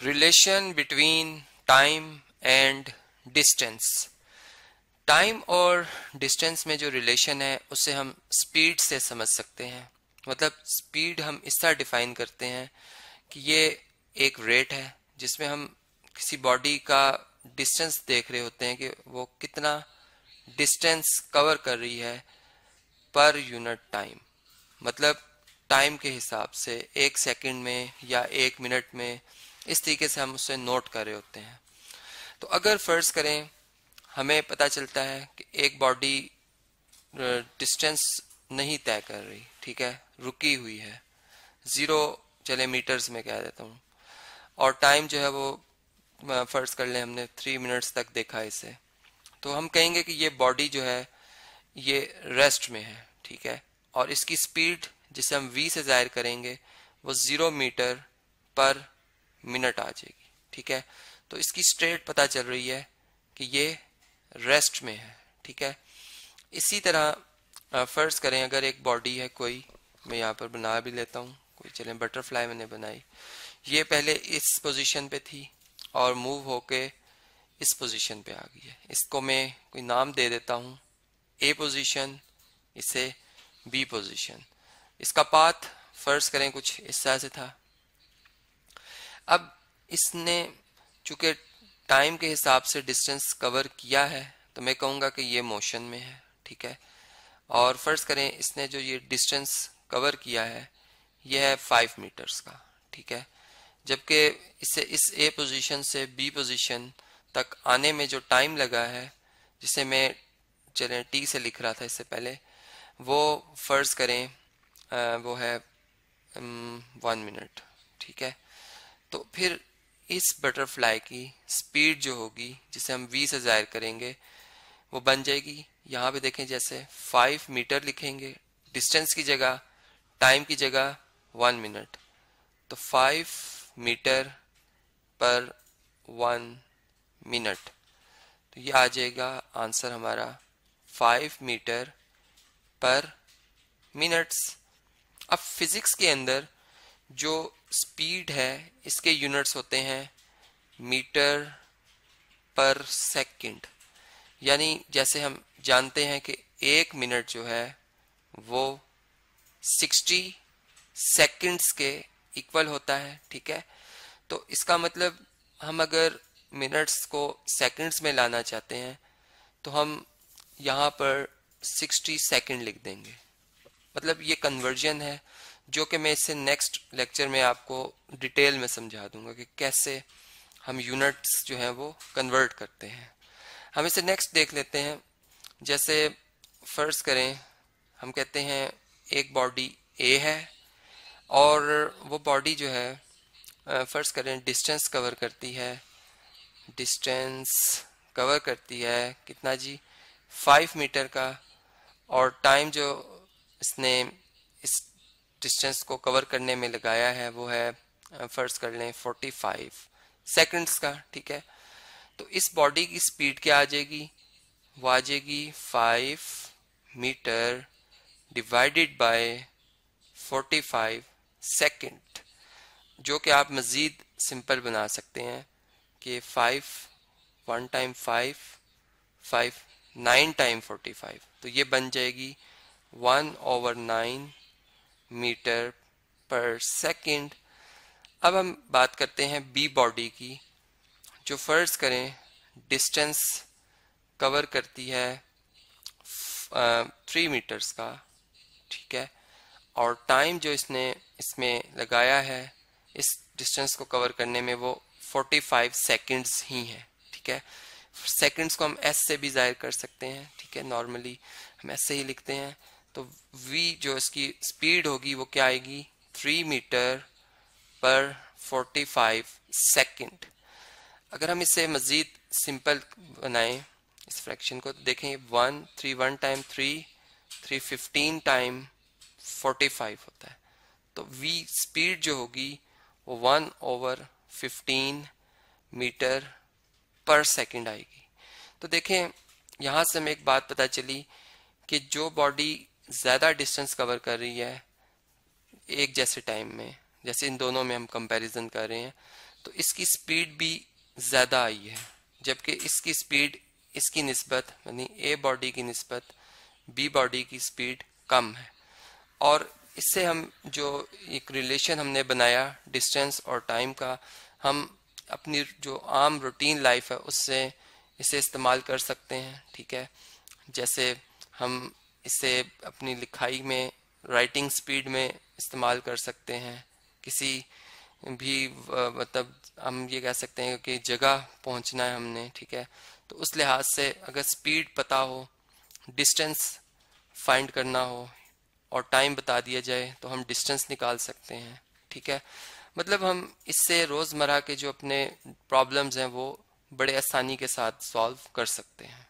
Relation between time and distance time और distance में जो रिलेशन है, उसे हम स्पीड से समझ सकते हैं। मतलब स्पीड हम इस तरह डिफाइन करते हैं कि ये एक रेट है, जिसमें हम किसी बॉडी का डिस्टेंस देख रहे होते हैं कि वो कितना डिस्टेंस कवर कर रही है पर यूनिट टाइम मतलब टाइम के हिसाब से एक सेकंड में या एक मिनट में इस तरीके से हम उसे नोट कर रहे होते हैं। तो अगर फ़र्ज़ करें, हमें पता चलता है कि एक बॉडी डिस्टेंस नहीं तय कर रही, ठीक है? रुकी हुई है। ज़ीरो चले मीटर्स में कह देता हूँ। और टाइम जो है वो फ़र्ज़ कर लें, हमने थ्री मिनट्स तक देखा इसे। तो हम कहेंगे कि ये बॉडी जो है, ये रेस्ट में है, ठीक है? और इसकी स्पीड जिसे हम वी से ज़ाहिर करेंगे, वो ज़ीरो मीटर पर मिनट आ जाएगी, ठीक है? तो इसकी स्ट्रेट पता चल रही है कि ये रेस्ट में है, ठीक है? इसी तरह फ़र्ज़ करें, अगर एक बॉडी है कोई, मैं यहाँ पर बना भी लेता हूँ, कोई चले बटरफ्लाई मैंने बनाई। ये पहले इस पोजीशन पे थी और मूव होके इस पोजीशन पे आ गई है। इसको मैं कोई नाम दे देता हूँ ए पोजीशन इसे बी पोजीशन इसका पाथ फ़र्ज़ करें, कुछ इस तरह से था। अब इसने चूँकि टाइम के हिसाब से डिस्टेंस कवर किया है तो मैं कहूँगा कि ये मोशन में है ठीक है? और फ़र्ज़ करें इसने जो ये डिस्टेंस कवर किया है यह है फाइव मीटर्स का ठीक है? जबकि इसे इस ए पोजीशन से बी पोजीशन तक आने में जो टाइम लगा है जिसे मैं चलें टी से लिख रहा था इससे पहले वो फ़र्ज़ करें आ, वो है वन मिनट ठीक है? तो फिर इस बटरफ्लाई की स्पीड जो होगी, जिसे हम वी से ज़ाहिर करेंगे, वो बन जाएगी। यहाँ पे देखें, जैसे फाइव मीटर लिखेंगे डिस्टेंस की जगह टाइम की जगह वन मिनट तो फाइव मीटर पर वन मिनट तो ये आ जाएगा आंसर हमारा फाइव मीटर पर मिनट्स अब फिजिक्स के अंदर जो स्पीड है, इसके यूनिट्स होते हैं मीटर पर सेकंड यानी जैसे हम जानते हैं कि एक मिनट जो है, वो 60 सेकंड्स के इक्वल होता है, ठीक है? तो इसका मतलब हम अगर मिनट्स को सेकंड्स में लाना चाहते हैं तो हम यहाँ पर 60 सेकंड लिख देंगे। मतलब ये कन्वर्जन है। जो कि मैं इससे नेक्स्ट लेक्चर में आपको डिटेल में समझा दूँगा कि कैसे हम यूनिट्स जो हैं वो कन्वर्ट करते हैं। हम इसे नेक्स्ट देख लेते हैं। जैसे फ़र्ज़ करें, हम कहते हैं एक बॉडी ए है और वो बॉडी जो है फ़र्ज़ करें डिस्टेंस कवर करती है। डिस्टेंस कवर करती है कितना जी? फाइव मीटर का। और टाइम जो इसने इस डिस्टेंस को कवर करने में लगाया है, वो है फ़र्ज़ कर लें 45 सेकंड्स का, ठीक है? तो इस बॉडी की स्पीड क्या आ जाएगी? वो आ जाएगी 5 मीटर डिवाइडेड बाय 45 सेकंड जो कि आप मज़ीद सिंपल बना सकते हैं कि 5 वन टाइम 5 5 नाइन टाइम 45 तो ये बन जाएगी वन ओवर नाइन मीटर पर सेकंड। अब हम बात करते हैं बी बॉडी की, जो फ़र्ज़ करें डिस्टेंस कवर करती है थ्री मीटर्स का, ठीक है? और टाइम जो इसने, इसमें लगाया है, इस डिस्टेंस को कवर करने में वो 45 सेकंड्स ही हैं, ठीक है? सेकंड्स को हम एस से भी ज़ाहिर कर सकते हैं, ठीक है? नॉर्मली हम ऐसे ही लिखते हैं। तो v जो इसकी स्पीड होगी वो क्या आएगी? थ्री मीटर पर फोर्टी फाइव सेकेंड अगर हम इसे मज़ीद सिंपल बनाएँ, इस फ्रैक्शन को तो देखें one three one time three three fifteen time forty five होता है। तो v स्पीड जो होगी वो वन ओवर फिफ्टीन मीटर पर सेकंड आएगी। तो देखें, यहाँ से हमें एक बात पता चली कि जो बॉडी ज़्यादा डिस्टेंस कवर कर रही है एक जैसे टाइम में, जैसे इन दोनों में हम कंपैरिजन कर रहे हैं तो इसकी स्पीड भी ज़्यादा आई है, जबकि इसकी स्पीड इसकी नस्बत, यानी ए बॉडी की नस्बत बी बॉडी की स्पीड कम है। और इससे हम जो एक रिलेशन हमने बनाया डिस्टेंस और टाइम का, हम अपनी जो आम रूटीन लाइफ है, उससे इसे इस्तेमाल कर सकते हैं, ठीक है? जैसे हम इसे अपनी लिखाई में राइटिंग स्पीड में इस्तेमाल कर सकते हैं। किसी भी मतलब हम ये कह सकते हैं कि जगह पहुँचना है हमने, ठीक है? तो उस लिहाज से अगर स्पीड पता हो डिस्टेंस फाइंड करना हो, और टाइम बता दिया जाए तो हम डिस्टेंस निकाल सकते हैं, ठीक है? मतलब हम इससे रोज़मर्रा के जो अपने प्रॉब्लम्स हैं, वो बड़े आसानी के साथ सॉल्व कर सकते हैं।